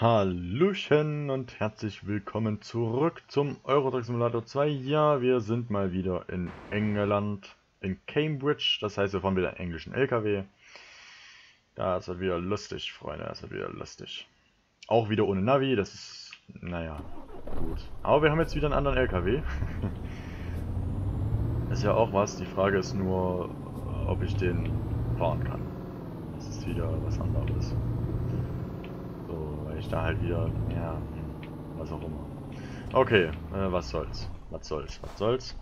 Hallöchen und herzlich willkommen zurück zum Eurotruck Simulator 2. Ja, wir sind mal wieder in England, in Cambridge. Das heißt, wir fahren wieder einen englischen LKW. Das wird wieder lustig, Freunde, das wird wieder lustig. Auch wieder ohne Navi, das ist, naja, gut. Aber wir haben jetzt wieder einen anderen LKW. ist ja auch was, die Frage ist nur, ob ich den fahren kann. Das ist wieder was anderes ich da halt wieder, ja, was auch immer. Okay, äh, was soll's. Was soll's, was soll's.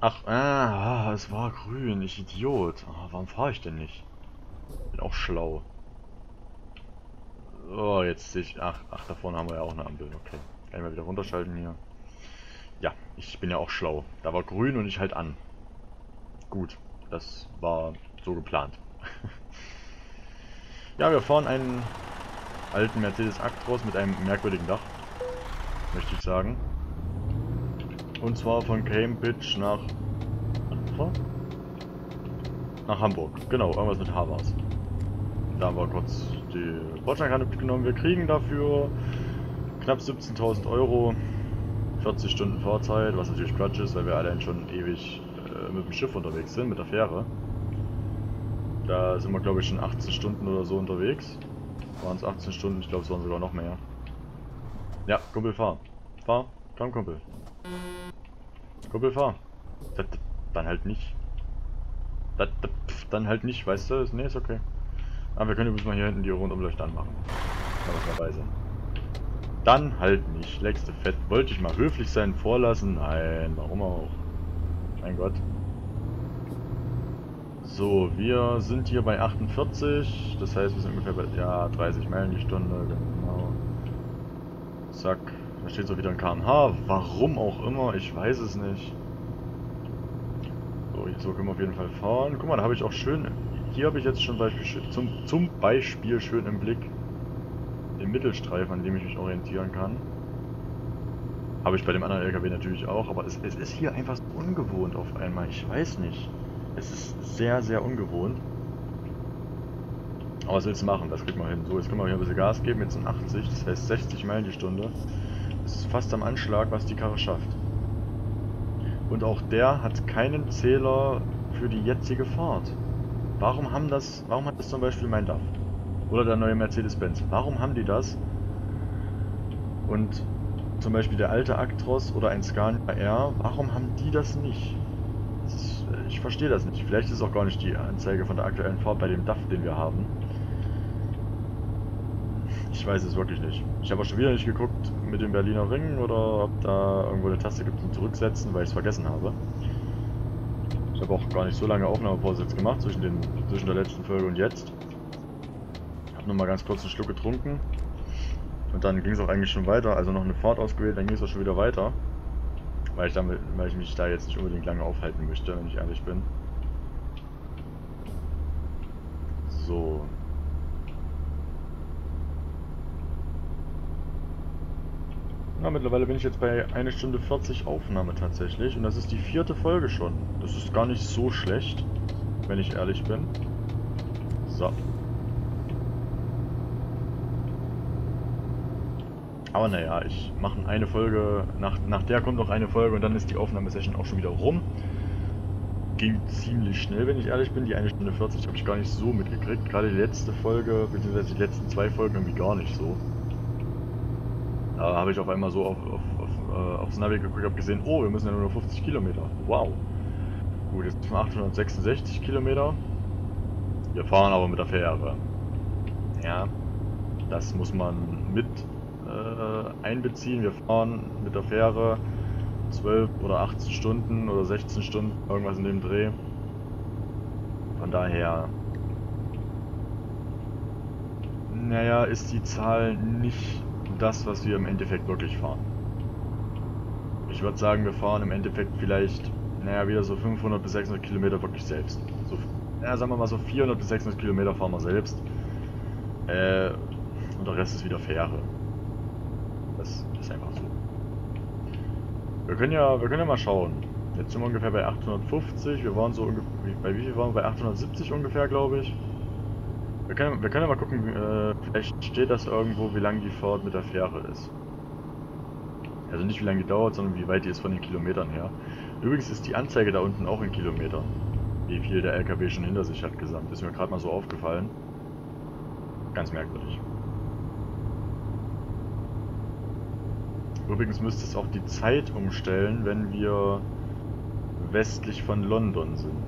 Ach, ah, es war grün, ich Idiot. Oh, warum fahre ich denn nicht? Bin auch schlau. Oh, jetzt sehe ich, ach, ach, da vorne haben wir ja auch eine Ampel, okay. Kann ich mal wieder runterschalten hier. Ja, ich bin ja auch schlau. Da war grün und ich halt an. Gut, das war so geplant. ja, wir fahren einen alten Mercedes Actros mit einem merkwürdigen Dach, möchte ich sagen. Und zwar von Cambridge nach Hannover? Nach Hamburg, genau, irgendwas mit H war's. Da haben wir kurz die Bordsteinkarte mitgenommen. Wir kriegen dafür knapp 17.000 Euro, 40 Stunden Fahrzeit, was natürlich Quatsch ist, weil wir allein schon ewig äh, mit dem Schiff unterwegs sind, mit der Fähre. Da sind wir glaube ich schon 18 Stunden oder so unterwegs. Waren es 18 Stunden, ich glaube es waren sogar noch mehr. Ja, Kumpel, fahr. Fahr, komm Kumpel. Kumpel, fahr. Das, dann halt nicht. Das, das, dann halt nicht, weißt du? Ne, ist okay. Aber wir können übrigens mal hier hinten die Rundumleuchte anmachen. Wir dabei sind. Dann halt nicht. Leckste Fett. Wollte ich mal höflich sein, vorlassen? Nein, warum auch? Mein Gott. So, wir sind hier bei 48, das heißt wir sind ungefähr bei ja, 30 Meilen die Stunde, genau. Zack, da steht so wieder ein kmh, warum auch immer, ich weiß es nicht. So, so können wir auf jeden Fall fahren. Guck mal, da habe ich auch schön, hier habe ich jetzt schon Beispiel, zum, zum Beispiel schön im Blick den Mittelstreifen, an dem ich mich orientieren kann. Habe ich bei dem anderen LKW natürlich auch, aber es, es ist hier einfach so ungewohnt auf einmal, ich weiß nicht. Es ist sehr, sehr ungewohnt. Aber was willst du machen? Das kriegt man hin. So, jetzt können wir hier ein bisschen Gas geben. Jetzt sind 80, das heißt 60 Meilen die Stunde. Das ist fast am Anschlag, was die Karre schafft. Und auch der hat keinen Zähler für die jetzige Fahrt. Warum haben das, warum hat das zum Beispiel mein DAF? Oder der neue Mercedes-Benz? Warum haben die das? Und zum Beispiel der alte Actros oder ein Scania R, warum haben die das nicht? Ich verstehe das nicht. Vielleicht ist auch gar nicht die Anzeige von der aktuellen Fahrt bei dem DAF, den wir haben. Ich weiß es wirklich nicht. Ich habe auch schon wieder nicht geguckt mit dem Berliner Ring oder ob da irgendwo eine Taste gibt zum Zurücksetzen, weil ich es vergessen habe. Ich habe auch gar nicht so lange Aufnahmepause jetzt gemacht zwischen, den, zwischen der letzten Folge und jetzt. Ich habe nochmal ganz kurz einen Schluck getrunken. Und dann ging es auch eigentlich schon weiter. Also noch eine Fahrt ausgewählt, dann ging es auch schon wieder weiter. Weil ich, damit, weil ich mich da jetzt nicht unbedingt lange aufhalten möchte, wenn ich ehrlich bin. So. Na, mittlerweile bin ich jetzt bei 1 Stunde 40 Aufnahme tatsächlich. Und das ist die vierte Folge schon. Das ist gar nicht so schlecht, wenn ich ehrlich bin. So. Aber naja, ich mache eine Folge, nach, nach der kommt noch eine Folge und dann ist die Aufnahmesession auch schon wieder rum. Ging ziemlich schnell, wenn ich ehrlich bin. Die eine Stunde 40 habe ich gar nicht so mitgekriegt. Gerade die letzte Folge, beziehungsweise die letzten zwei Folgen irgendwie gar nicht so. Da habe ich auf einmal so auf, auf, auf, äh, aufs Navi geguckt, habe gesehen, oh, wir müssen ja nur noch 50 Kilometer. Wow. Gut, jetzt sind wir 866 Kilometer. Wir fahren aber mit der Fähre. Ja, das muss man mit äh, einbeziehen. Wir fahren mit der Fähre 12 oder 18 Stunden oder 16 Stunden, irgendwas in dem Dreh. Von daher, naja, ist die Zahl nicht das, was wir im Endeffekt wirklich fahren. Ich würde sagen, wir fahren im Endeffekt vielleicht, naja, wieder so 500 bis 600 Kilometer wirklich selbst. So, ja, sagen wir mal so 400 bis 600 Kilometer fahren wir selbst. Äh, und der Rest ist wieder Fähre. Das ist einfach so. Wir können ja, wir können ja mal schauen. Jetzt sind wir ungefähr bei 850. Wir waren so ungefähr, bei wie viel waren wir? Bei 870 ungefähr, glaube ich. Wir können, wir können ja mal gucken, äh, vielleicht steht das irgendwo, wie lang die Fahrt mit der Fähre ist. Also nicht wie lange die dauert, sondern wie weit die ist von den Kilometern her. Übrigens ist die Anzeige da unten auch in Kilometern. Wie viel der LKW schon hinter sich hat gesamt. Ist mir gerade mal so aufgefallen. Ganz merkwürdig. Übrigens müsste es auch die Zeit umstellen, wenn wir westlich von London sind.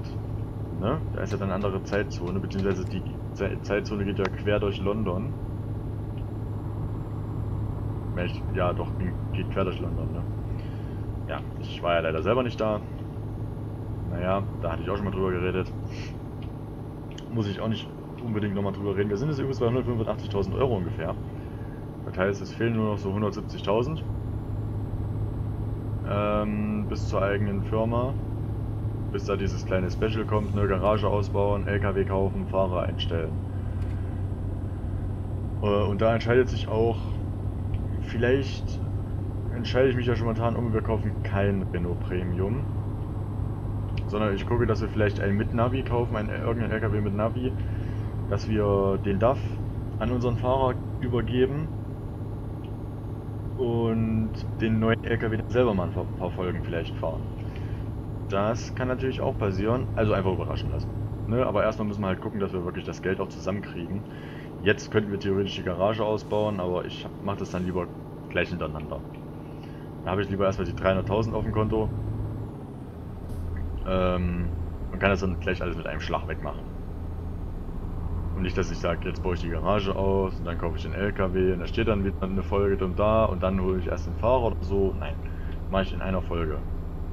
Ne? Da ist ja dann eine andere Zeitzone, beziehungsweise die Zeitzone geht ja quer durch London. Ja, doch, geht quer durch London, ne? Ja, ich war ja leider selber nicht da. Naja, da hatte ich auch schon mal drüber geredet. Muss ich auch nicht unbedingt nochmal drüber reden. Wir sind jetzt übrigens bei 185.000 Euro ungefähr. Das heißt, es fehlen nur noch so 170.000. Ähm, bis zur eigenen Firma. Bis da dieses kleine Special kommt, ne? Garage ausbauen, LKW kaufen, Fahrer einstellen. Äh, und da entscheidet sich auch, vielleicht entscheide ich mich ja schon momentan um, wir kaufen kein Renault Premium. Sondern ich gucke, dass wir vielleicht einen mit Navi kaufen, einen irgendeinen LKW mit Navi, dass wir den DAF an unseren Fahrer übergeben und den neuen LKW selber mal ein paar Folgen vielleicht fahren. Das kann natürlich auch passieren, also einfach überraschen lassen. Ne? Aber erstmal müssen wir halt gucken, dass wir wirklich das Geld auch zusammenkriegen. Jetzt könnten wir theoretisch die Garage ausbauen, aber ich mache das dann lieber gleich hintereinander. Da habe ich lieber erstmal die 300.000 auf dem Konto. Ähm, und kann das dann gleich alles mit einem Schlag wegmachen. Und nicht, dass ich sage, jetzt baue ich die Garage aus und dann kaufe ich den LKW und da steht dann wieder eine Folge und da und dann hole ich erst den Fahrer oder so. Nein, mache ich in einer Folge.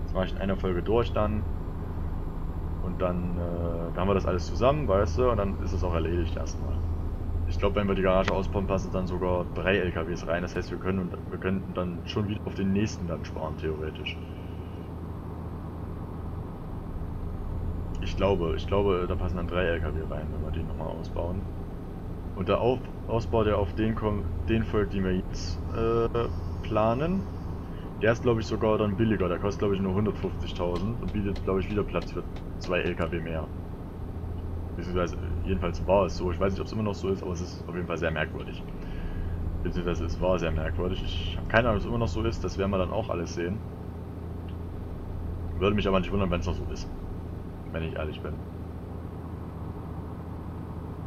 Das mache ich in einer Folge durch dann. Und dann, äh, dann haben wir das alles zusammen, weißt du, und dann ist es auch erledigt erstmal. Ich glaube, wenn wir die Garage ausbauen, passen dann sogar drei LKWs rein. Das heißt, wir können, wir können dann schon wieder auf den nächsten dann sparen, theoretisch. Ich glaube, ich glaube, da passen dann drei LKW rein, wenn wir den nochmal ausbauen. Und der auf Ausbau, der auf den kommt, den folgt, den wir jetzt äh, planen, der ist glaube ich sogar dann billiger. Der kostet glaube ich nur 150.000 und bietet glaube ich wieder Platz für zwei LKW mehr. Beziehungsweise, jedenfalls war es so. Ich weiß nicht, ob es immer noch so ist, aber es ist auf jeden Fall sehr merkwürdig. Beziehungsweise es war sehr merkwürdig. Ich habe keine Ahnung, ob es immer noch so ist. Das werden wir dann auch alles sehen. Würde mich aber nicht wundern, wenn es noch so ist wenn ich ehrlich bin.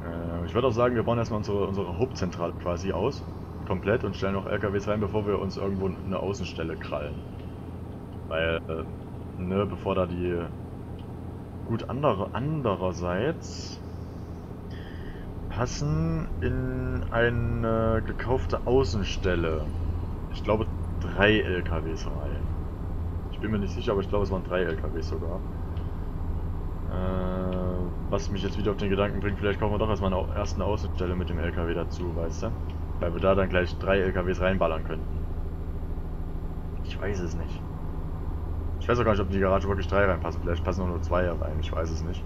Äh, ich würde auch sagen, wir bauen erstmal unsere, unsere Hauptzentrale quasi aus. Komplett und stellen noch LKWs rein, bevor wir uns irgendwo eine Außenstelle krallen. Weil, äh, ne, bevor da die... Gut, andere, andererseits passen in eine gekaufte Außenstelle, ich glaube, drei LKWs rein. Ich bin mir nicht sicher, aber ich glaube, es waren drei LKWs sogar. Äh, was mich jetzt wieder auf den Gedanken bringt, vielleicht kaufen wir doch erstmal eine erste Außenstelle mit dem LKW dazu, weißt du? Weil wir da dann gleich drei LKWs reinballern könnten. Ich weiß es nicht. Ich weiß auch gar nicht, ob in die Garage wirklich drei reinpassen. Vielleicht passen nur zwei rein, ich weiß es nicht.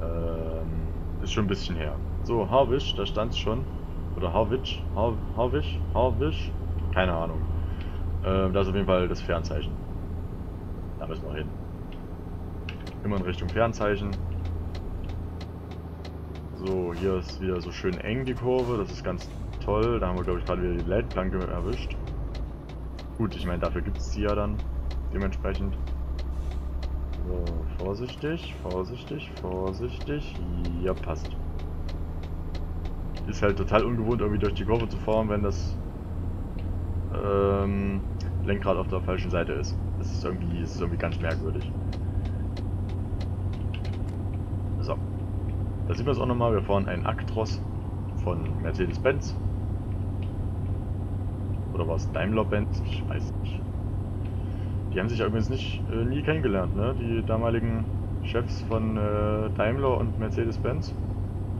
Ähm, ist schon ein bisschen her. So, Harwisch, da stand es schon. Oder Harwich, Har Harwisch, keine Ahnung. Ähm, da ist auf jeden Fall das Fernzeichen. Da müssen wir hin. Immer in Richtung Fernzeichen. So, hier ist wieder so schön eng die Kurve. Das ist ganz toll. Da haben wir, glaube ich, gerade wieder die Leitplanke erwischt. Gut, ich meine, dafür gibt es sie ja dann. Dementsprechend. So, vorsichtig, vorsichtig, vorsichtig. Ja, passt. Ist halt total ungewohnt, irgendwie durch die Kurve zu fahren, wenn das ähm, Lenkrad auf der falschen Seite ist. Das ist irgendwie, das ist irgendwie ganz merkwürdig. Da sieht man es auch nochmal, wir fahren einen Actros von Mercedes-Benz. Oder war es Daimler-Benz? Ich weiß nicht. Die haben sich ja übrigens nicht, äh, nie kennengelernt, ne? Die damaligen Chefs von äh, Daimler und Mercedes-Benz.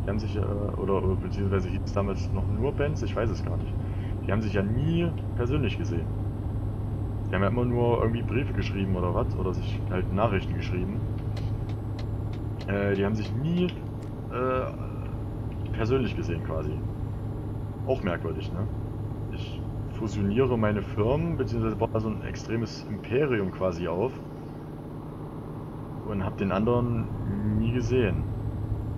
Die haben sich, äh, oder, oder beziehungsweise hieß es damals noch nur Benz, ich weiß es gar nicht. Die haben sich ja nie persönlich gesehen. Die haben ja immer nur irgendwie Briefe geschrieben oder was, oder sich halt Nachrichten geschrieben. Äh, die haben sich nie äh, persönlich gesehen quasi. Auch merkwürdig, ne? Ich fusioniere meine Firmen, beziehungsweise baue so ein extremes Imperium quasi auf. Und habe den anderen nie gesehen.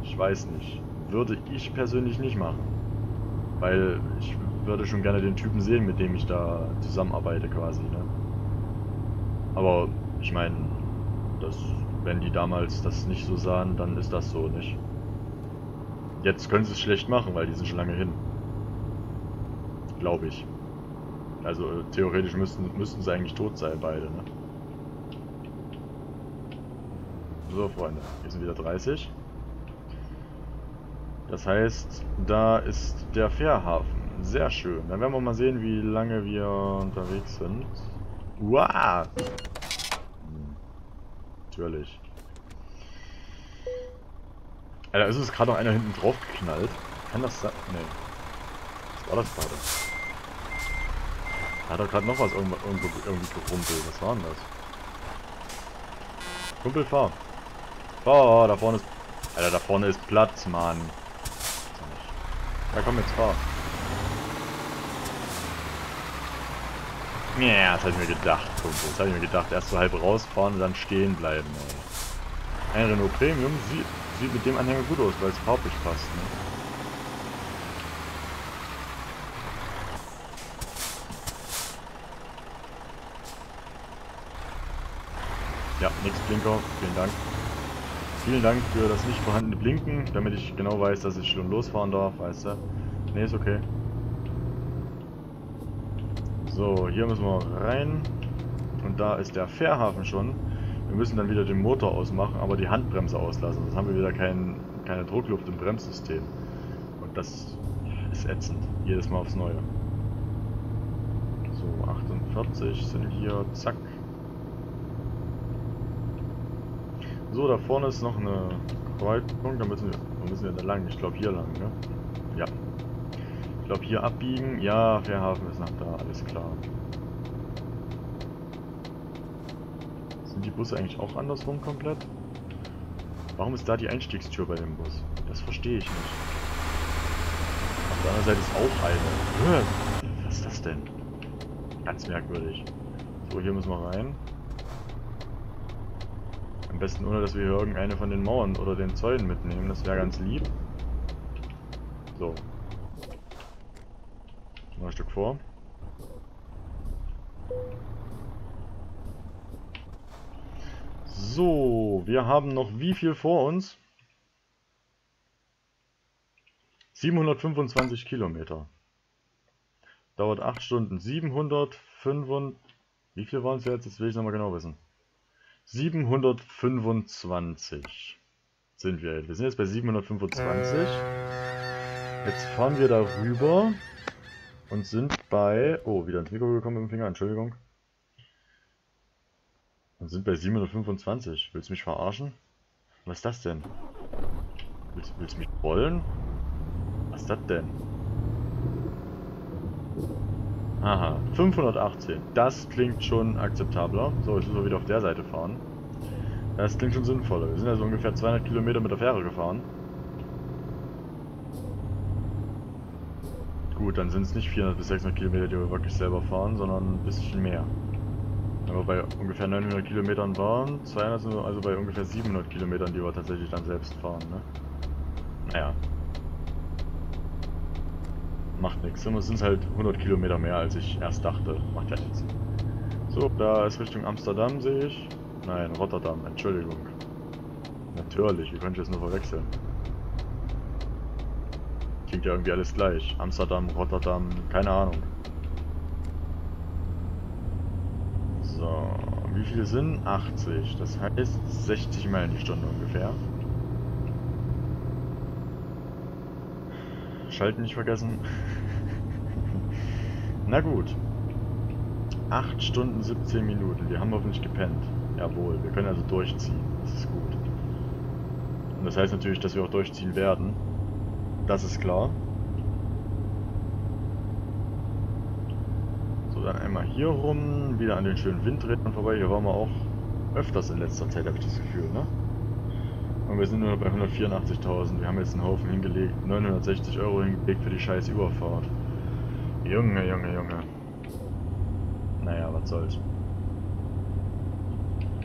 Ich weiß nicht. würde ich persönlich nicht machen. Weil ich würde schon gerne den Typen sehen, mit dem ich da zusammenarbeite quasi, ne? Aber ich meine, wenn die damals das nicht so sahen, dann ist das so nicht. Jetzt können sie es schlecht machen, weil die sind schon lange hin. Glaube ich. Also äh, theoretisch müssten, müssten sie eigentlich tot sein, beide, ne? So, Freunde, wir sind wieder 30. Das heißt, da ist der Fährhafen. Sehr schön. Dann werden wir mal sehen, wie lange wir unterwegs sind. Wow! Natürlich. Alter, ist es gerade noch einer hinten drauf geknallt? Kann das sein? Nee. Was war das gerade? Da hat er gerade noch was irgendwo, irgendwo, irgendwie gerumpelt. Was war denn das? Kumpel, fahr. Fahr, da vorne ist... Alter, da vorne ist Platz, Mann. Ja, komm, jetzt fahr. Ja, das hab ich mir gedacht, Kumpel. Das hab ich mir gedacht. Erst so halb rausfahren und dann stehen bleiben, ey. Ein Renault Premium sieht, sieht mit dem Anhänger gut aus, weil es farblich passt, ne? Ja, nix Blinker. Vielen Dank. Vielen Dank für das nicht vorhandene Blinken, damit ich genau weiß, dass ich schon losfahren darf, weißt du? Ne, ist okay. So, hier müssen wir rein. Und da ist der Fährhafen schon. Wir müssen dann wieder den Motor ausmachen, aber die Handbremse auslassen. Sonst haben wir wieder kein, keine Druckluft im Bremssystem. Und das ist ätzend. Jedes Mal aufs Neue. So, 48 sind hier. Zack. So, da vorne ist noch eine Kreuzung. Da müssen wir, da müssen wir da lang. Ich glaube hier lang, ne? Ja. Ich glaube hier abbiegen. Ja, Fährhafen ist nach da, alles klar. Die Busse eigentlich auch andersrum komplett? Warum ist da die Einstiegstür bei dem Bus? Das verstehe ich nicht. Auf der anderen Seite ist auch eine. Was ist das denn? Ganz merkwürdig. So, hier müssen wir rein. Am besten ohne, dass wir hier irgendeine von den Mauern oder den Zäunen mitnehmen. Das wäre ganz lieb. So, noch ein Stück vor. So, wir haben noch wie viel vor uns? 725 Kilometer. Dauert 8 Stunden. 705. Wie viel waren es jetzt? Das will ich nochmal genau wissen. 725 sind wir. Wir sind jetzt bei 725. Jetzt fahren wir darüber. Und sind bei... Oh, wieder ins Mikro gekommen mit dem Finger, Entschuldigung. Und sind bei 725. Willst du mich verarschen? Was ist das denn? Willst, willst du mich rollen? Was ist das denn? Aha, 518. Das klingt schon akzeptabler. So, jetzt müssen wir wieder auf der Seite fahren. Das klingt schon sinnvoller. Wir sind also ungefähr 200 Kilometer mit der Fähre gefahren. Gut, dann sind es nicht 400 bis 600 Kilometer, die wir wirklich selber fahren, sondern ein bisschen mehr. Wir bei ungefähr 900 Kilometern waren, 200 sind also bei ungefähr 700 Kilometern, die wir tatsächlich dann selbst fahren, ne? Naja. Macht nichts. Immer sind es halt 100 Kilometer mehr, als ich erst dachte. Macht ja nichts. So, da ist Richtung Amsterdam, sehe ich. Nein, Rotterdam, Entschuldigung. Natürlich, wie könnte ich das nur verwechseln? Klingt ja irgendwie alles gleich. Amsterdam, Rotterdam, keine Ahnung. So, wie viele sind? 80. Das heißt 60 Meilen die Stunde ungefähr. Schalten nicht vergessen. Na gut. 8 Stunden 17 Minuten. Wir haben hoffentlich gepennt. Jawohl, wir können also durchziehen. Das ist gut. Und das heißt natürlich, dass wir auch durchziehen werden. Das ist klar. Dann einmal hier rum, wieder an den schönen Windrädern vorbei. Hier waren wir auch öfters in letzter Zeit, habe ich das Gefühl, ne? Und wir sind nur bei 184.000. Wir haben jetzt einen Haufen hingelegt, 960 Euro hingelegt für die scheiß Überfahrt. Junge, Junge, Junge. Naja, was soll's.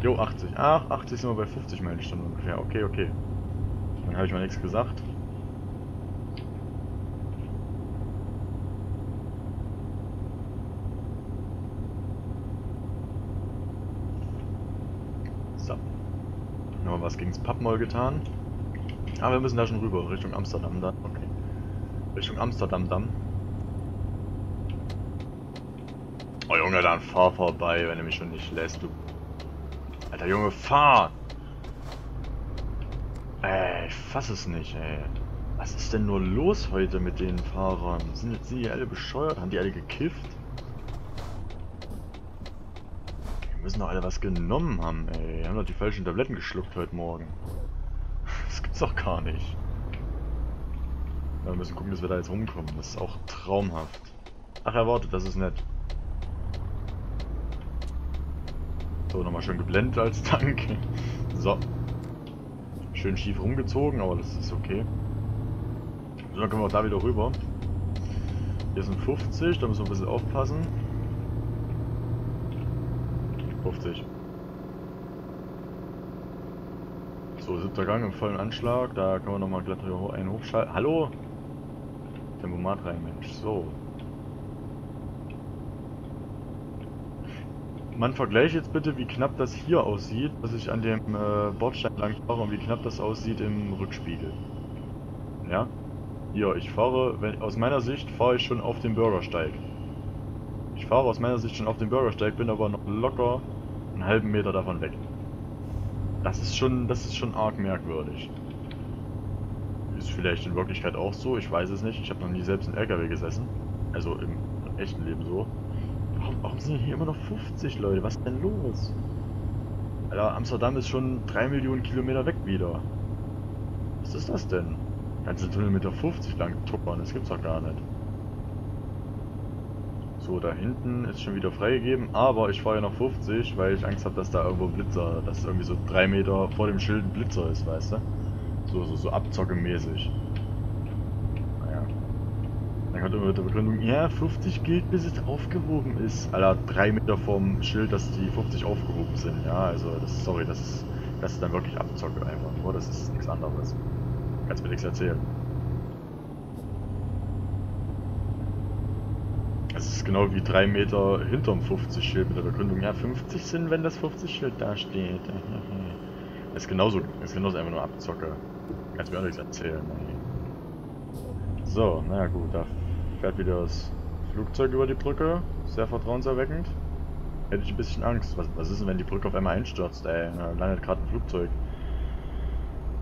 Jo, 80. Ach, 80 sind wir bei 50 Meilen die Stunde ungefähr. Okay, okay. Dann habe ich mal nichts gesagt. So. Was gegens Pappmoll getan. Aber wir müssen da schon rüber, Richtung Amsterdam dann. Okay. Richtung Amsterdam dann. Oh Junge, dann fahr vorbei, wenn du mich schon nicht lässt, du. Alter Junge, fahr! Ey, ich fass es nicht, ey. Was ist denn nur los heute mit den Fahrern? Sind, sind die alle bescheuert? Haben die alle gekifft? Die müssen doch alle was genommen haben, ey. Die haben doch die falschen Tabletten geschluckt heute Morgen. Das gibt's doch gar nicht. Ja, wir müssen gucken, dass wir da jetzt rumkommen. Das ist auch traumhaft. Ach, er wartet, das ist nett. So, nochmal schön geblendet als Tank. So. Schön schief rumgezogen, aber das ist okay. So, dann können wir auch da wieder rüber. Hier sind 50, da müssen wir ein bisschen aufpassen. 50. So, siebter Gang im vollen Anschlag. Da können wir nochmal glatt einen hochschalten. Hallo? Tempomat rein, Mensch. So. Man vergleicht jetzt bitte, wie knapp das hier aussieht, dass ich an dem äh, Bordstein lang fahre und wie knapp das aussieht im Rückspiegel. Ja? Hier, ich fahre, wenn, aus meiner Sicht fahre ich schon auf dem Bürgersteig. Ich fahre aus meiner Sicht schon auf dem Bürgersteig, bin aber noch locker einen halben Meter davon weg. Das ist schon, das ist schon arg merkwürdig. Ist vielleicht in Wirklichkeit auch so, ich weiß es nicht. Ich habe noch nie selbst in LKW gesessen. Also im echten Leben so. Warum, warum sind hier immer noch 50 Leute? Was ist denn los? Alter, Amsterdam ist schon 3 Millionen Kilometer weg wieder. Was ist das denn? Ganze Tunnel mit der 50 lang tuppern, das gibt's doch gar nicht. So, da hinten ist schon wieder freigegeben, aber ich fahre ja noch 50, weil ich Angst habe, dass da irgendwo Blitzer, dass irgendwie so 3 Meter vor dem Schild ein Blitzer ist, weißt du? So, so, so abzockemäßig. Naja. Dann kommt immer mit der Begründung, ja, 50 gilt, bis es aufgehoben ist. Alter, 3 Meter vorm Schild, dass die 50 aufgehoben sind. Ja, also, das, sorry, das ist, das ist dann wirklich Abzocke einfach nur, das ist nichts anderes. Kannst mir nichts erzählen. Es ist genau wie 3 Meter hinterm 50 Schild mit der Begründung, ja 50 sind, wenn das 50 Schild da steht. ist genauso, ist genauso einfach nur Abzocke. Kannst mir auch nichts erzählen. Ey. So, naja gut, da fährt wieder das Flugzeug über die Brücke. Sehr vertrauenserweckend. Hätte ich ein bisschen Angst. Was, was ist denn, wenn die Brücke auf einmal einstürzt, ey? Da landet gerade ein Flugzeug.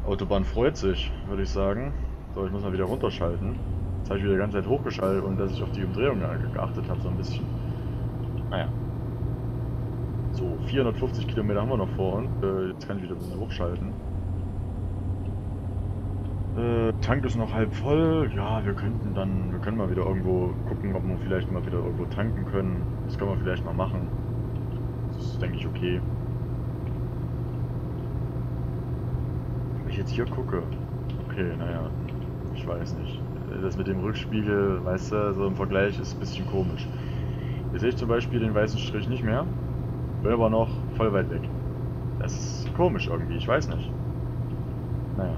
Autobahn freut sich, würde ich sagen. So, ich muss mal wieder runterschalten. Jetzt habe ich wieder die ganze Zeit hochgeschaltet und dass ich auf die Umdrehung geachtet habe, so ein bisschen. Naja. So, 450 Kilometer haben wir noch vor uns. Äh, jetzt kann ich wieder ein bisschen hochschalten. Äh, Tank ist noch halb voll. Ja, wir könnten dann, wir können mal wieder irgendwo gucken, ob wir vielleicht mal wieder irgendwo tanken können. Das können wir vielleicht mal machen. Das ist, denke ich, okay. Wenn ich jetzt hier gucke. Okay, naja, ich weiß nicht das mit dem Rückspiegel, weißt du, so im Vergleich ist ein bisschen komisch. Hier sehe ich zum Beispiel den weißen Strich nicht mehr, bin aber noch voll weit weg. Das ist komisch irgendwie, ich weiß nicht. Naja.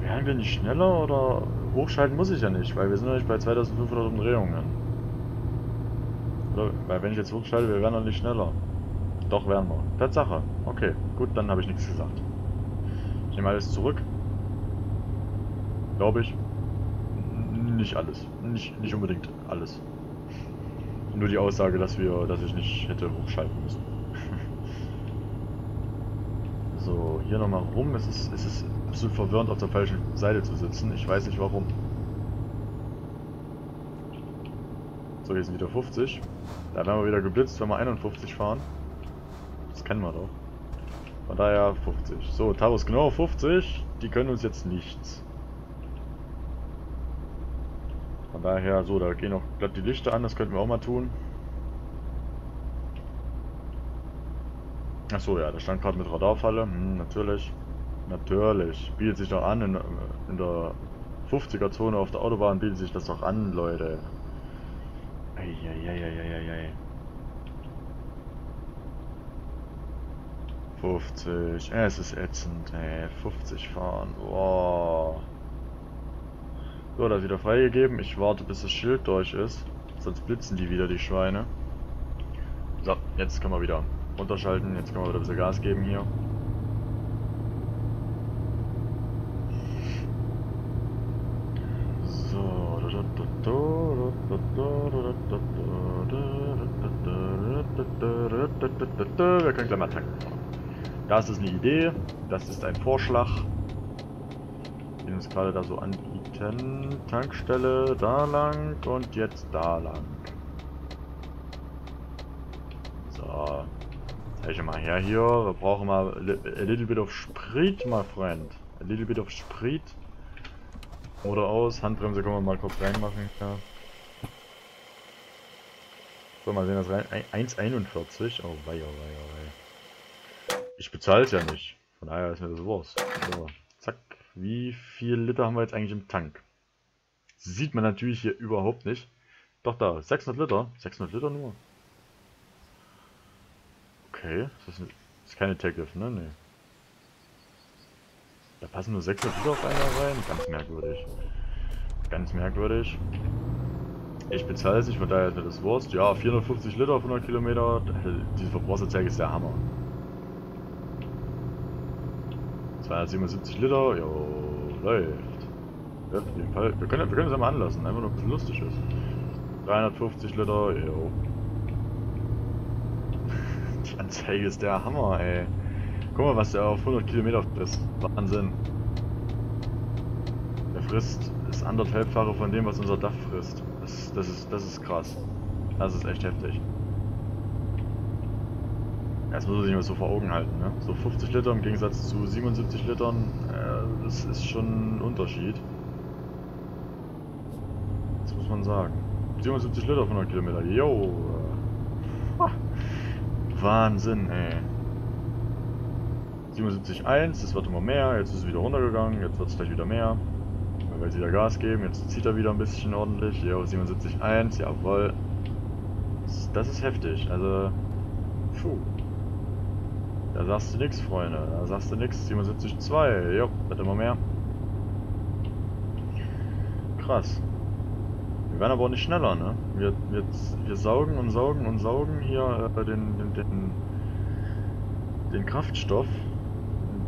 Wären wir nicht schneller oder hochschalten muss ich ja nicht, weil wir sind noch nicht bei 2500 Umdrehungen. Oder, weil wenn ich jetzt hochschalte, wir werden noch nicht schneller. Doch, werden wir. Tatsache. Okay, gut, dann habe ich nichts gesagt. Ich nehme alles zurück. Glaube ich. Nicht alles. Nicht, nicht unbedingt alles. Nur die Aussage, dass wir, dass ich nicht hätte hochschalten müssen. so, hier nochmal rum. Es ist, es ist absolut verwirrend, auf der falschen Seite zu sitzen. Ich weiß nicht warum. So, hier sind wieder 50. Da werden wir wieder geblitzt, wenn wir 51 fahren. Kennen wir doch. Von daher 50. So, Taurus genau 50. Die können uns jetzt nichts. Von daher, so, da gehen auch glatt die Lichter an. Das könnten wir auch mal tun. Achso, ja, da stand gerade mit Radarfalle. Hm, natürlich. Natürlich. Bietet sich doch an in, in der 50er Zone auf der Autobahn bietet sich das doch an, Leute. Eieieiei. 50. Es ist ätzend, ey. 50 fahren. Boah. So, da ist wieder freigegeben. Ich warte, bis das Schild durch ist. Sonst blitzen die wieder, die Schweine. So, jetzt können wir wieder runterschalten. Jetzt können wir wieder ein bisschen Gas geben hier. So. Wir können gleich mal tanken. Das ist eine Idee. Das ist ein Vorschlag. Den uns gerade da so anbieten. Tankstelle da lang und jetzt da lang. So. Zeig mal her hier. Wir brauchen mal a little bit of Sprit, my friend. A little bit of Sprit. Oder aus. Handbremse können wir mal kurz reinmachen. Ja. So, mal sehen, das rein. 1,41. Oh, wei, oh, wei, oh, wei. Ich bezahle es ja nicht. Von daher ist mir das Wurst. So, zack. Wie viel Liter haben wir jetzt eigentlich im Tank? Sieht man natürlich hier überhaupt nicht. Doch da, 600 Liter. 600 Liter nur. Okay, das ist, ist keine Tactiff, ne? Nee. Da passen nur 600 Liter auf einer rein. Ganz merkwürdig. Ganz merkwürdig. Ich bezahle es nicht, von daher ist mir das Wurst. Ja, 450 Liter auf 100 Kilometer. Diese Verbrauchsanzeige ist der Hammer. 277 Liter, jo, läuft. Ja, auf jeden Fall. Wir können, wir können es ja mal anlassen, einfach nur ein bisschen lustig ist. 350 Liter, jo. Die Anzeige ist der Hammer, ey. Guck mal, was der auf 100 Kilometer frisst. Wahnsinn. Der frisst das anderthalbfache von dem, was unser DAF frisst. Das, das, ist, das ist krass. Das ist echt heftig. Das muss man sich mal so vor Augen halten, ne? So 50 Liter im Gegensatz zu 77 Litern, äh, das ist schon ein Unterschied. Das muss man sagen. 77 Liter auf 100 Kilometer, yo! Wahnsinn, ey. 77,1, das wird immer mehr, jetzt ist es wieder runtergegangen, jetzt wird es gleich wieder mehr. Weil sie da Gas geben, jetzt zieht er wieder ein bisschen ordentlich. Jo, 77,1, jawohl. Das ist heftig, also... Puh. Da sagst du nix, Freunde. Da sagst du nix. 77,2. Jo, wird immer mehr. Krass. Wir werden aber auch nicht schneller, ne? Wir, wir, wir saugen und saugen und saugen hier äh, den, den, den, den Kraftstoff,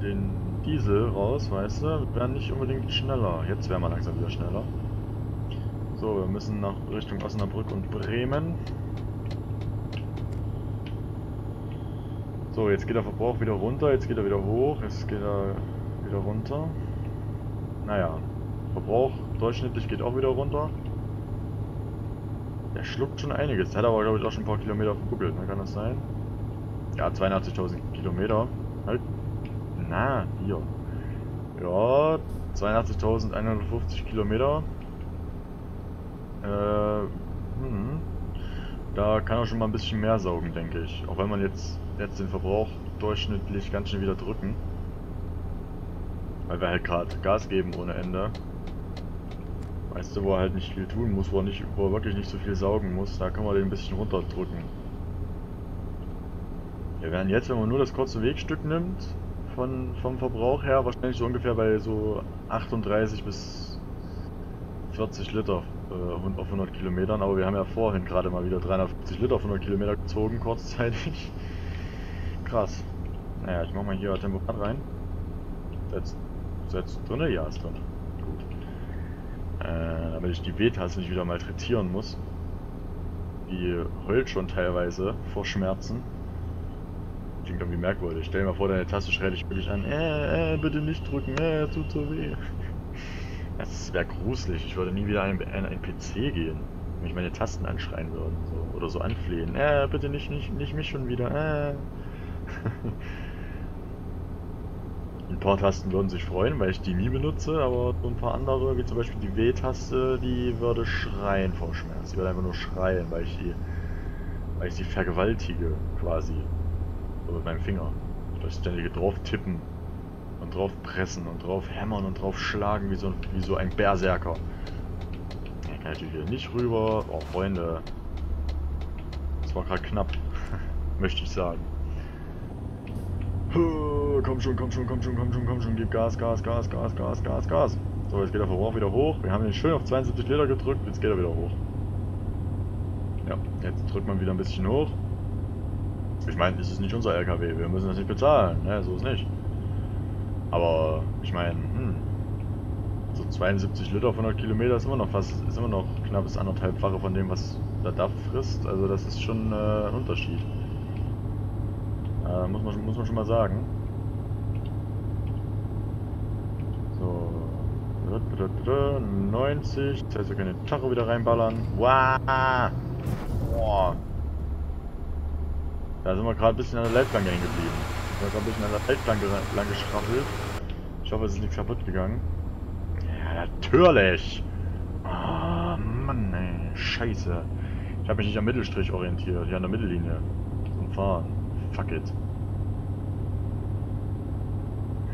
den Diesel raus, weißt du? Wir werden nicht unbedingt schneller. Jetzt werden wir langsam wieder schneller. So, wir müssen nach Richtung Osnabrück und Bremen. So, jetzt geht der Verbrauch wieder runter, jetzt geht er wieder hoch, jetzt geht er wieder runter. Naja, Verbrauch durchschnittlich geht auch wieder runter. Der schluckt schon einiges. Hat aber, glaube ich, auch schon ein paar Kilometer verbuckelt, ne? kann das sein? Ja, 82.000 Kilometer. Halt. Na, hier. Ja, 82.150 Kilometer. Äh, hm. Da kann er schon mal ein bisschen mehr saugen, denke ich. Auch wenn man jetzt jetzt den Verbrauch durchschnittlich ganz schön wieder drücken. Weil wir halt gerade Gas geben ohne Ende. Weißt du, wo er halt nicht viel tun muss, wo er, nicht, wo er wirklich nicht so viel saugen muss, da kann man den ein bisschen runterdrücken. Wir werden jetzt, wenn man nur das kurze Wegstück nimmt, von, vom Verbrauch her, wahrscheinlich so ungefähr bei so 38 bis 40 Liter äh, auf 100 Kilometern, aber wir haben ja vorhin gerade mal wieder 350 Liter auf 100 Kilometer gezogen, kurzzeitig. Krass. Naja, ich mach mal hier Tempomat rein. Setzt, setzt drinne? Ja, ist drin. Gut. Äh, damit ich die W-Taste nicht wieder malträtieren muss. Die heult schon teilweise vor Schmerzen. Klingt irgendwie merkwürdig. Stell dir mal vor, deine Taste schreit dich wirklich an. Äh, äh, bitte nicht drücken, äh, tut so weh. Das wäre gruselig. Ich würde nie wieder an einen PC gehen, wenn ich meine Tasten anschreien würde. So. Oder so anflehen. Äh, bitte nicht, nicht, nicht mich schon wieder. Äh. ein paar Tasten würden sich freuen, weil ich die nie benutze, aber ein paar andere, wie zum Beispiel die W-Taste, die würde schreien vor Schmerz. Die würde einfach nur schreien, weil ich die, weil ich die vergewaltige, quasi. So mit meinem Finger. Das ständige drauf tippen und drauf pressen und drauf hämmern und drauf schlagen wie so, wie so ein Berserker. Ich kann natürlich hier nicht rüber. Oh, Freunde. Das war gerade knapp, möchte ich sagen. Komm schon, komm schon, komm schon, komm schon, komm schon, gib Gas, Gas, Gas, Gas, Gas, Gas, Gas. So, jetzt geht der Verbrauch wieder hoch. Wir haben ihn schön auf 72 Liter gedrückt, jetzt geht er wieder hoch. Ja, jetzt drückt man wieder ein bisschen hoch. Ich meine, es ist nicht unser LKW, wir müssen das nicht bezahlen, ne? so ist nicht. Aber ich meine, hm, so 72 Liter auf 100 Kilometer ist immer noch fast, ist immer noch knappes anderthalbfache von dem, was der DAF frisst. Also das ist schon äh, ein Unterschied. Äh, muss, man, muss man schon mal sagen. So. 90. Das heißt, wir können den Tacho wieder reinballern. Wow! Boah. Da sind wir gerade ein bisschen an der Leitplanke hängen geblieben. Wir sind gerade ein bisschen an der Leitplanke lang geschraffelt. Ich hoffe, es ist nichts kaputt gegangen. Ja, natürlich! Oh, Mann, ey. Scheiße. Ich habe mich nicht am Mittelstrich orientiert, hier an der Mittellinie. Zum Fahren. Fuck it.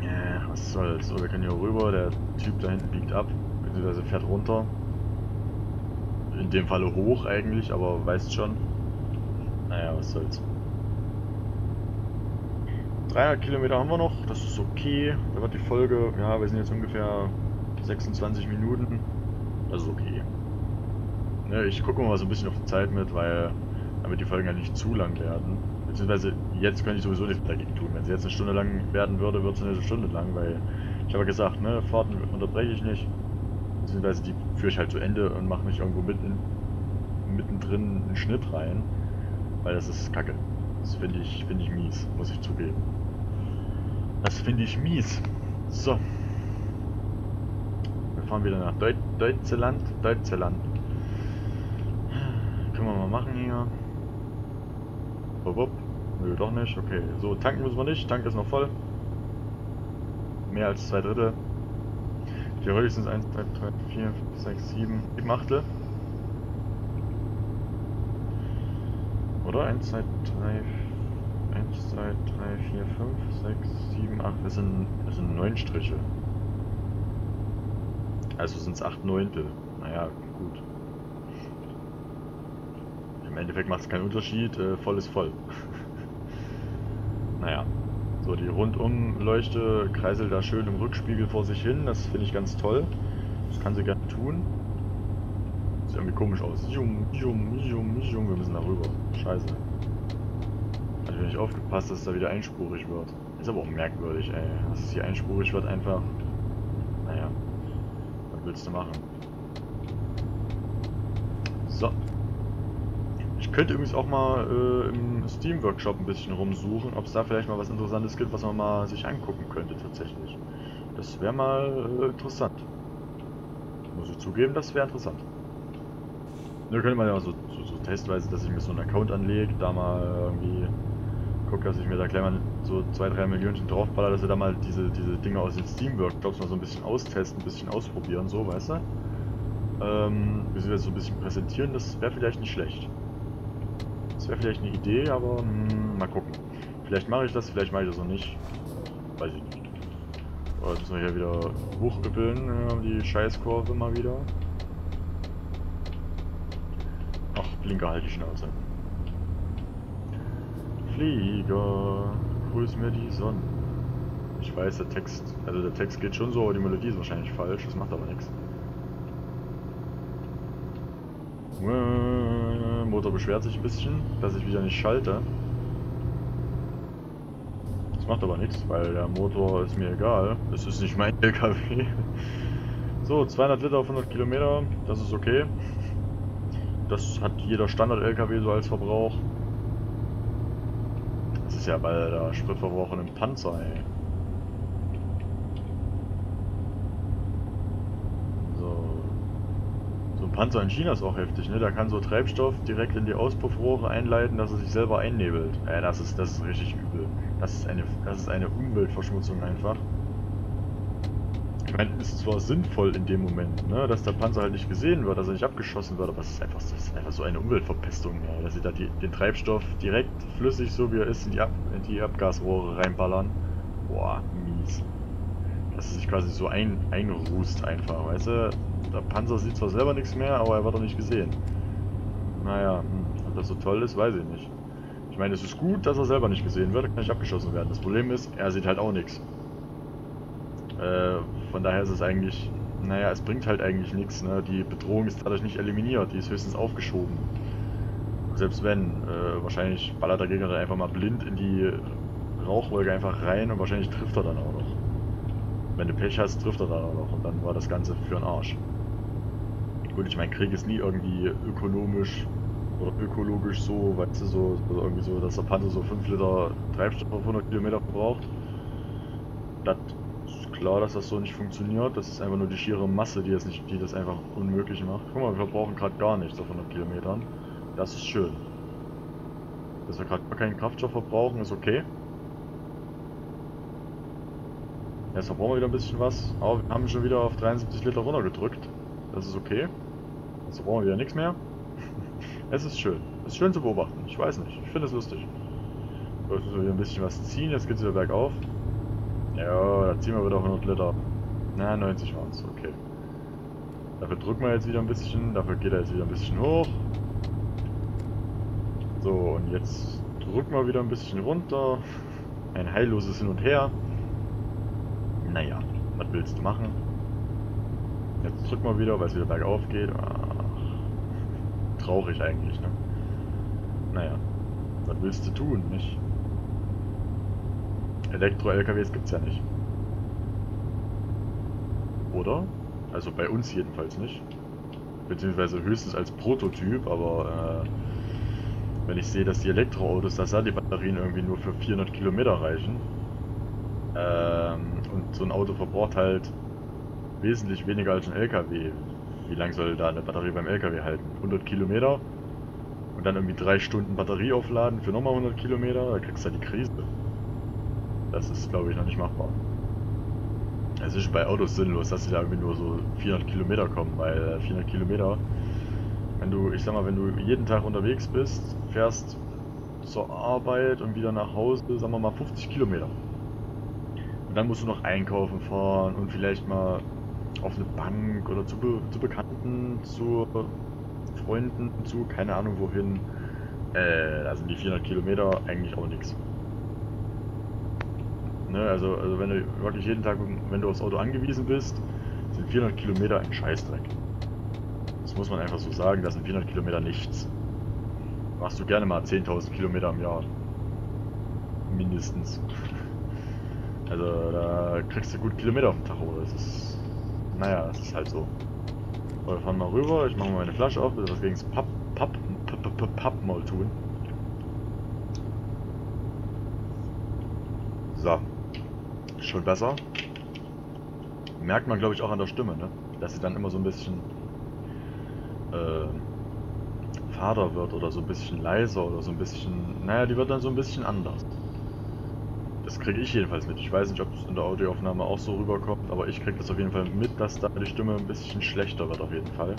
Ja, was soll's. So, wir können hier rüber. Der Typ da hinten biegt ab. Beziehungsweise fährt runter. In dem Falle hoch eigentlich, aber weißt schon. Naja, was soll's. 300 Kilometer haben wir noch, das ist okay. Da wird die Folge, ja, wir sind jetzt ungefähr 26 Minuten. Das ist okay. Ne, ich gucke mal so ein bisschen auf die Zeit mit, weil damit die Folgen ja nicht zu lang werden. Beziehungsweise jetzt könnte ich sowieso nichts dagegen tun. Wenn sie jetzt eine Stunde lang werden würde, wird sie eine Stunde lang, weil ich habe ja gesagt, ne, Fahrten unterbreche ich nicht. Beziehungsweise die führe ich halt zu Ende und mache nicht irgendwo mitten, mittendrin einen Schnitt rein. Weil das ist kacke. Das finde ich, find ich mies, muss ich zugeben. Das finde ich mies. So. Wir fahren wieder nach Deut Deutschland. Deutschland. Können wir mal machen hier. Wupp, wupp. Nö, doch nicht. Okay. So, tanken müssen wir nicht. Tank ist noch voll. Mehr als zwei Drittel. Theoretisch sind es 1, 2, 3, 4, 5, 6, 7, 7 Achtel. Oder? 1, 2, 3, 1, 2, 3, 4, 5, 6, 7, 8. Das sind, das sind 9 Striche. Also sind es 8 Neuntel. Naja, gut. Im Endeffekt macht es keinen Unterschied. Äh, voll ist voll. naja. So, die Rundumleuchte kreiselt da schön im Rückspiegel vor sich hin. Das finde ich ganz toll. Das kann sie gerne tun. Sieht irgendwie komisch aus. Jung, jung, jung, jung. Wir müssen da rüber. Scheiße. Hat ich nicht aufgepasst, dass es da wieder einspurig wird. Ist aber auch merkwürdig, ey. Dass es hier einspurig wird, einfach. Naja. Was willst du machen? So. Ich könnte übrigens auch mal äh, im Steam-Workshop ein bisschen rumsuchen, ob es da vielleicht mal was Interessantes gibt, was man mal sich angucken könnte tatsächlich. Das wäre mal äh, interessant. Muss ich zugeben, das wäre interessant. Da könnte man ja so, so, so, testweise, dass ich mir so einen Account anlege, da mal irgendwie gucke, dass ich mir da gleich mal so 2-3 Millionen draufballer, dass wir da mal diese, diese Dinge aus den Steam-Workshops mal so ein bisschen austesten, ein bisschen ausprobieren, so, weißt du? Ähm, wir so ein bisschen präsentieren, das wäre vielleicht nicht schlecht. Wäre vielleicht eine Idee, aber mh, hm, mal gucken. Vielleicht mache ich das, vielleicht mache ich das noch nicht. Weiß ich nicht. Oh, jetzt müssen wir hier wieder hochüppeln, ja, die Scheißkurve mal wieder. Ach, Blinker halt die Schnauze. Flieger, grüß mir die Sonne. Ich weiß, der Text, also der Text geht schon so, aber die Melodie ist wahrscheinlich falsch, das macht aber nichts. Motor beschwert sich ein bisschen, dass ich wieder nicht schalte. Das macht aber nichts, weil der Motor ist mir egal. Das ist nicht mein LKW. So, 200 Liter auf 100 Kilometer, das ist okay. Das hat jeder Standard-LKW so als Verbrauch. Das ist ja bei der Spritverbrauch von einem Panzer, ey. Panzer in China ist auch heftig, ne? Da kann so Treibstoff direkt in die Auspuffrohre einleiten, dass er sich selber einnebelt. Äh, das ist, das ist richtig übel. Das ist eine, das ist eine Umweltverschmutzung einfach. Ich meine, ist zwar sinnvoll in dem Moment, ne, dass der Panzer halt nicht gesehen wird, dass er nicht abgeschossen wird, aber es ist einfach, das ist einfach so eine Umweltverpestung, ja, dass sie da die, den Treibstoff direkt flüssig, so wie er ist, in die, Ab in die Abgasrohre reinballern. Boah, mies. Dass es sich quasi so ein, einrußt einfach, weißt du? Der Panzer sieht zwar selber nichts mehr, aber er wird doch nicht gesehen. Naja, hm, ob das so toll ist, weiß ich nicht. Ich meine, es ist gut, dass er selber nicht gesehen wird, kann nicht abgeschossen werden. Das Problem ist, er sieht halt auch nichts. Äh, von daher ist es eigentlich, naja, es bringt halt eigentlich nichts. Ne? Die Bedrohung ist dadurch nicht eliminiert, die ist höchstens aufgeschoben. selbst wenn, äh, wahrscheinlich ballert der Gegner dann einfach mal blind in die Rauchwolke einfach rein und wahrscheinlich trifft er dann auch noch. Wenn du Pech hast, trifft er auch noch und dann war das Ganze für einen Arsch. Gut, ich meine, Krieg ist nie irgendwie ökonomisch oder ökologisch so, weißt du, so, also irgendwie so, dass der Panzer so 5 Liter Treibstoff auf 100 Kilometer verbraucht. Das ist klar, dass das so nicht funktioniert. Das ist einfach nur die schiere Masse, die das, nicht, die das einfach unmöglich macht. Guck mal, wir verbrauchen gerade gar nichts auf 100 Kilometern. Das ist schön. Dass wir gerade keinen Kraftstoff verbrauchen, ist okay. Jetzt verbrauchen wir wieder ein bisschen was, aber wir haben schon wieder auf 73 Liter runtergedrückt. Das ist okay. Jetzt verbrauchen wir wieder nichts mehr. es ist schön. Es ist schön zu beobachten. Ich weiß nicht. Ich finde es lustig. So, jetzt müssen wir wieder ein bisschen was ziehen. Jetzt geht es wieder bergauf. Ja, da ziehen wir wieder 100 Liter. Na, 90 waren es. Okay. Dafür drücken wir jetzt wieder ein bisschen. Dafür geht er jetzt wieder ein bisschen hoch. So, und jetzt drücken wir wieder ein bisschen runter. Ein heilloses Hin und Her. Naja, was willst du machen? Jetzt drücken wir wieder, weil es wieder bergauf geht. Ach, traurig eigentlich, ne? Naja, was willst du tun, nicht? Elektro-LKWs gibt's ja nicht. Oder? Also bei uns jedenfalls nicht. Beziehungsweise höchstens als Prototyp, aber äh, wenn ich sehe, dass die Elektroautos, dass da die Batterien irgendwie nur für 400 Kilometer reichen, ähm, und so ein Auto verbraucht halt wesentlich weniger als ein LKW. Wie lange soll da eine Batterie beim LKW halten? 100 Kilometer? Und dann irgendwie 3 Stunden Batterie aufladen für nochmal 100 Kilometer? Da kriegst du halt die Krise. Das ist, glaube ich, noch nicht machbar. Es ist bei Autos sinnlos, dass sie da irgendwie nur so 400 Kilometer kommen, weil 400 Kilometer, wenn du, ich sag mal, wenn du jeden Tag unterwegs bist, fährst zur Arbeit und wieder nach Hause, sagen wir mal 50 Kilometer. Und dann musst du noch einkaufen fahren und vielleicht mal auf eine Bank oder zu, Be zu Bekannten, zu Freunden, zu keine Ahnung wohin. Äh, da sind die 400 Kilometer eigentlich auch nichts. Ne, also, also wenn du wirklich jeden Tag, wenn du aufs Auto angewiesen bist, sind 400 Kilometer ein Scheißdreck. Das muss man einfach so sagen, das sind 400 Kilometer nichts. Machst du gerne mal 10.000 Kilometer im Jahr. Mindestens. Also da kriegst du gut Kilometer auf dem Tacho. Das ist. Naja, das ist halt so. So, wir fahren mal rüber. Ich mache mal meine Flasche auf, bisschen was gegen das Papp, Papp, Papp, Papp, Pappmaul tun. So. Schon besser. Merkt man glaube ich auch an der Stimme, ne? Dass sie dann immer so ein bisschen äh, fader wird oder so ein bisschen leiser oder so ein bisschen. Naja, die wird dann so ein bisschen anders. Das kriege ich jedenfalls mit. Ich weiß nicht, ob es in der Audioaufnahme auch so rüberkommt, aber ich kriege das auf jeden Fall mit, dass da die Stimme ein bisschen schlechter wird auf jeden Fall.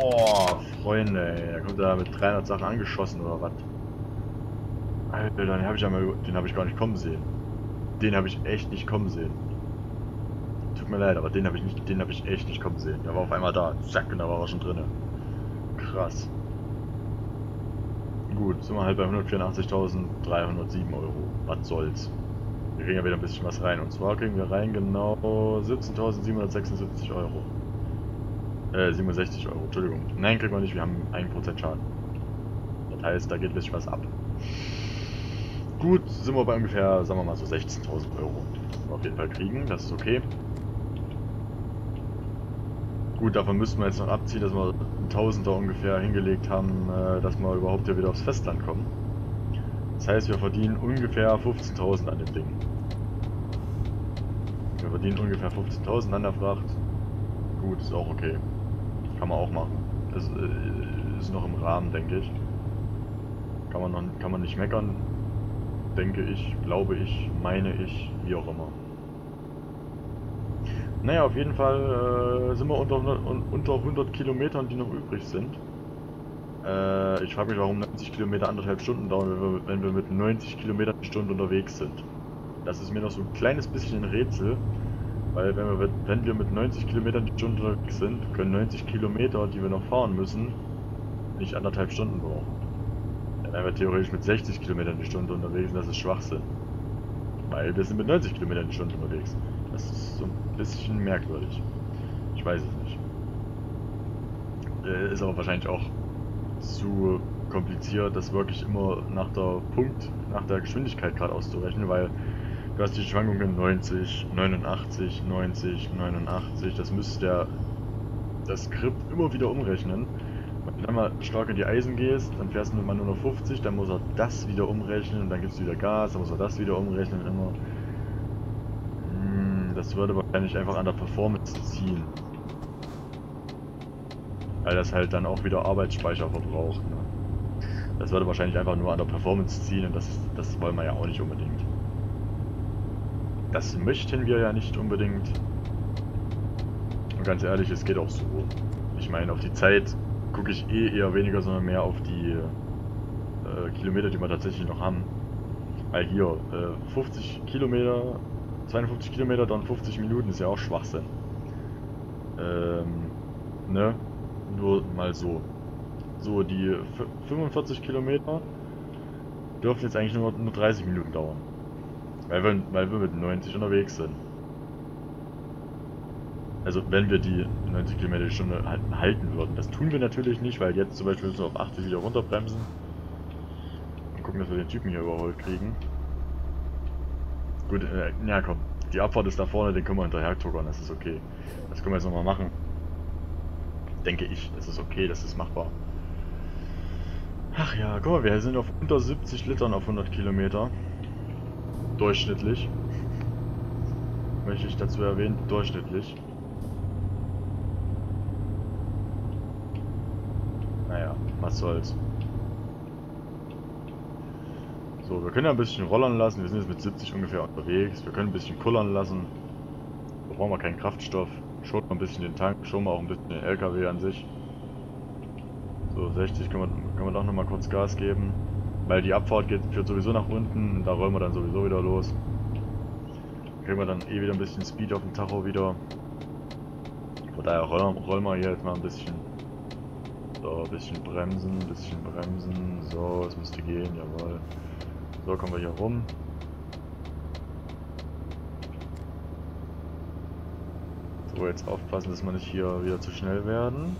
Oh, Freunde, ey, da kommt er mit 300 Sachen angeschossen oder was? Alter, den habe ich ja ich gar nicht kommen sehen. Den habe ich echt nicht kommen sehen. Tut mir leid, aber den habe ich nicht, den habe ich echt nicht kommen sehen. Der war auf einmal da, zack, und da war er schon drinne. Krass. Gut, sind wir halt bei 184.307 Euro. Was soll's. Wir kriegen ja wieder ein bisschen was rein. Und zwar kriegen wir rein genau 17.776 Euro. Äh, 67 Euro, Entschuldigung. Nein, kriegen wir nicht, wir haben 1% Schaden. Das heißt, da geht ein bisschen was ab. Gut, sind wir bei ungefähr, sagen wir mal so 16.000 Euro. Auf jeden Fall kriegen, das ist okay. Gut, davon müssten wir jetzt noch abziehen, dass wir ein Tausender ungefähr hingelegt haben, äh, dass wir überhaupt hier wieder aufs Festland kommen. Das heißt, wir verdienen ungefähr 15.000 an dem Ding. Wir verdienen ungefähr 15.000 an der Fracht. Gut, ist auch okay. Kann man auch machen. Das äh, ist noch im Rahmen, denke ich. Kann man, noch, kann man nicht meckern, denke ich, glaube ich, meine ich, wie auch immer. Naja, auf jeden Fall äh, sind wir unter 100, unter 100 Kilometern, die noch übrig sind. Äh, ich frage mich, warum 90 Kilometer anderthalb Stunden dauern, wenn wir, wenn wir mit 90 Kilometern die Stunde unterwegs sind. Das ist mir noch so ein kleines bisschen ein Rätsel, weil wenn wir, wenn wir mit 90 Kilometern die Stunde unterwegs sind, können 90 Kilometer, die wir noch fahren müssen, nicht anderthalb Stunden brauchen. Dann wären wir theoretisch mit 60 Kilometern die Stunde unterwegs und das ist Schwachsinn. Weil wir sind mit 90 Kilometern die Stunde unterwegs. Das ist so ein bisschen merkwürdig. Ich weiß es nicht. Äh, ist aber wahrscheinlich auch zu kompliziert, das wirklich immer nach der Punkt, nach der Geschwindigkeit gerade auszurechnen, weil du hast die Schwankungen 90, 89, 90, 89, das müsste der das Skript immer wieder umrechnen. Wenn du dann mal stark in die Eisen gehst, dann fährst du mal nur noch 50, dann muss er das wieder umrechnen, dann gibst du wieder Gas, dann muss er das wieder umrechnen, immer. Hm, das würde wahrscheinlich einfach an der Performance ziehen. Weil das halt dann auch wieder Arbeitsspeicher verbraucht. Ne? Das würde wahrscheinlich einfach nur an der Performance ziehen und das, das wollen wir ja auch nicht unbedingt. Das möchten wir ja nicht unbedingt. Und ganz ehrlich, es geht auch so. Ich meine, auf die Zeit gucke ich eh eher weniger, sondern mehr auf die äh, Kilometer, die wir tatsächlich noch haben. Weil hier, äh, 50 Kilometer, 52 Kilometer, dann 50 Minuten ist ja auch Schwachsinn. Ähm, ne? Nur mal so. So, die 45 Kilometer dürfen jetzt eigentlich nur, nur 30 Minuten dauern. Weil wir, weil wir mit 90 unterwegs sind. Also wenn wir die 90 Kilometer die Stunde halten würden. Das tun wir natürlich nicht, weil jetzt zum Beispiel müssen wir auf 80 wieder runterbremsen. Und gucken, dass wir den Typen hier überholt kriegen. Gut, äh, ja komm. Die Abfahrt ist da vorne, den können wir hinterher tuckern, das ist okay. Das können wir jetzt nochmal machen. Denke ich, das ist okay, das ist machbar. Ach ja, guck mal, wir sind auf unter 70 Litern auf 100 Kilometer. Durchschnittlich. Möchte ich dazu erwähnen, durchschnittlich. Naja, was soll's. So, wir können ja ein bisschen rollern lassen. Wir sind jetzt mit 70 ungefähr unterwegs. Wir können ein bisschen kullern lassen. Da brauchen wir keinen Kraftstoff. Schon mal ein bisschen den Tank, schon mal auch ein bisschen den LKW an sich. So, 60 können wir, können wir doch nochmal kurz Gas geben. Weil die Abfahrt geht, führt sowieso nach unten, da rollen wir dann sowieso wieder los. Kriegen wir dann eh wieder ein bisschen Speed auf dem Tacho wieder. Von daher rollen, rollen wir hier jetzt mal ein bisschen. So, ein bisschen bremsen, ein bisschen bremsen. So, es müsste gehen, jawohl. So, kommen wir hier rum. So, jetzt aufpassen, dass wir nicht hier wieder zu schnell werden.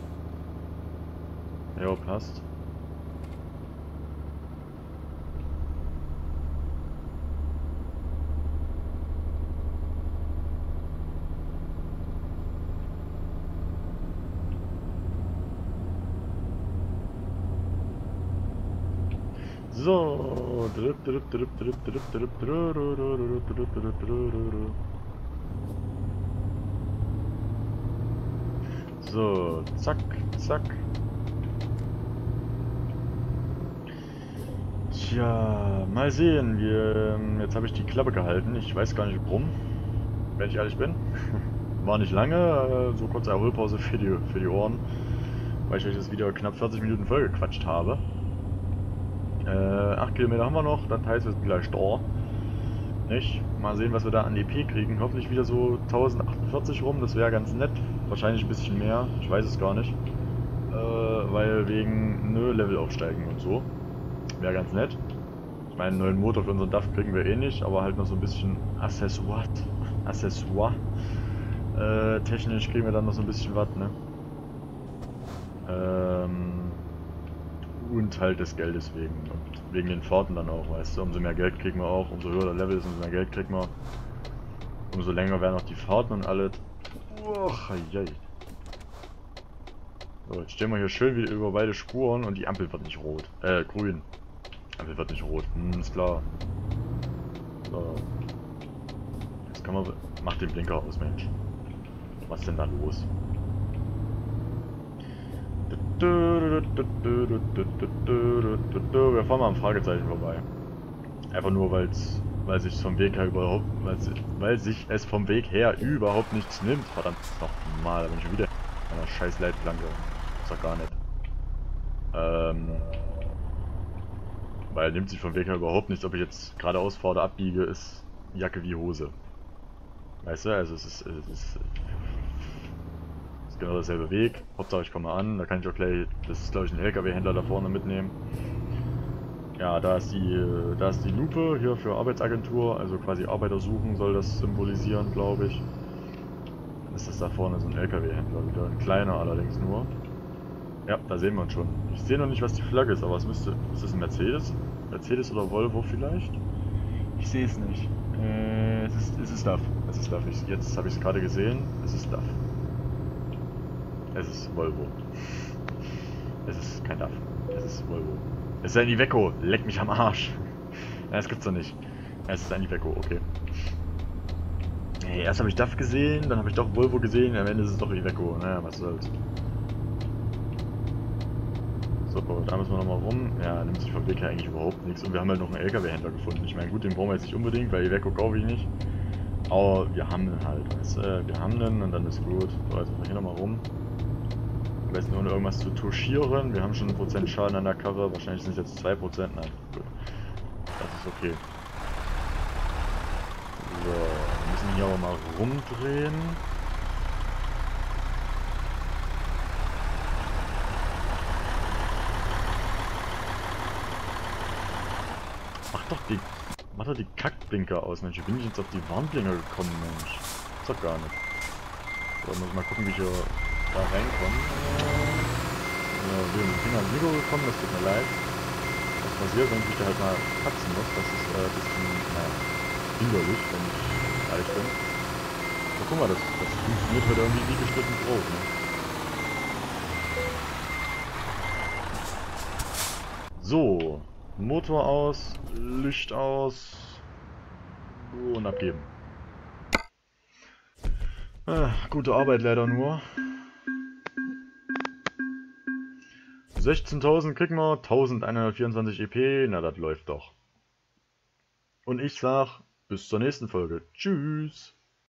Jo, passt. So. Zack, zack. Tja, mal sehen. Wir, ähm, jetzt habe ich die Klappe gehalten. Ich weiß gar nicht warum, wenn ich ehrlich bin. War nicht lange, äh, so kurze Erholpause für die, für die Ohren, weil ich euch das Video knapp 40 Minuten voll gequatscht habe. Äh, 8 Kilometer haben wir noch, dann heißt sind gleich da. Nicht? Mal sehen, was wir da an EP kriegen. Hoffentlich wieder so 1048 rum, das wäre ganz nett. Wahrscheinlich ein bisschen mehr, ich weiß es gar nicht. Äh, weil wegen nö, Level aufsteigen und so. Wäre ganz nett. Ich meine, einen neuen Motor für unseren DAF kriegen wir eh nicht, aber halt noch so ein bisschen Accessoire. Accessoire. Äh, technisch kriegen wir dann noch so ein bisschen was, ne? Ähm, und halt des Geldes wegen. Und wegen den Fahrten dann auch, weißt du. Umso mehr Geld kriegen wir auch, umso höher der Level ist, umso mehr Geld kriegen wir. Umso länger werden auch die Fahrten und alles. Och, So, jetzt stehen wir hier schön wieder über beide Spuren und die Ampel wird nicht rot. Äh, grün. Ampel wird nicht rot. Hm, ist klar. So. Jetzt kann man... Mach den Blinker aus, Mensch. Was ist denn da los? Wir fahren mal am Fragezeichen vorbei. Einfach nur, weil's, weil sich vom Weg her überhaupt, weil sich es vom Weg her überhaupt nichts nimmt. Verdammt nochmal, da bin ich schon wieder an einer scheiß Leitplanke. Ist doch gar nicht. Ähm, weil nimmt sich vom Weg her überhaupt nichts, ob ich jetzt geradeaus fahre oder abbiege, ist Jacke wie Hose. Weißt du, also es ist, es ist ist genau derselbe Weg. Hauptsache ich komme an, da kann ich auch gleich, das ist glaube ich ein LKW-Händler da vorne mitnehmen. Ja, da ist die, da ist die Lupe hier für Arbeitsagentur, also quasi Arbeiter suchen soll das symbolisieren, glaube ich. Dann ist das da vorne so ein LKW-Händler wieder, ein kleiner allerdings nur. Ja, da sehen wir uns schon. Ich sehe noch nicht, was die Flagge ist, aber es müsste... Ist das ein Mercedes? Mercedes oder Volvo vielleicht? Ich sehe es nicht. Äh, es ist, es ist DAF. Es ist DAF. Ich, jetzt habe ich es gerade gesehen. Es ist DAF. Es ist Volvo. Es ist kein DAF. Es ist Volvo. Es ist ein Iveco. Leck mich am Arsch. Das gibt's doch nicht. Es ist ein Iveco, okay. Hey, erst habe ich DAF gesehen, dann habe ich doch Volvo gesehen, am Ende ist es doch Iveco. Naja, was soll's. So, da müssen wir nochmal rum. Ja, nimmt sich vom Weg her eigentlich überhaupt nichts. Und wir haben halt noch einen LKW-Händler gefunden. Ich meine, gut, den brauchen wir jetzt nicht unbedingt, weil Iveco kaufe ich nicht. Aber wir haben den halt, weißt du? Wir haben den und dann ist gut. So, jetzt müssen wir hier nochmal rum. Besten ohne irgendwas zu touchieren. Wir haben schon einen Prozent Schaden an der Karre. Wahrscheinlich sind es jetzt 2%. Nein, gut. Das ist okay. So, wir müssen hier aber mal rumdrehen. Mach doch die. Mach doch die Kackblinker aus, Mensch. Wie bin ich jetzt auf die Warnblinker gekommen, Mensch? Ist doch gar nicht. So, muss mal gucken, wie ich hier da reinkomme. So, wir sind am Mikro gekommen, das tut mir leid. Was passiert, wenn ich da halt mal katzen muss? Das ist äh, ein bisschen, naja, hinderlich, wenn ich ehrlich bin. So, guck mal, das, das funktioniert heute irgendwie wie geschnitten Brot, ne? So, Motor aus, Licht aus und abgeben. Ah, gute Arbeit leider nur. 16.000 kriegen wir, 1124 EP, na das läuft doch. Und ich sag, bis zur nächsten Folge. Tschüss.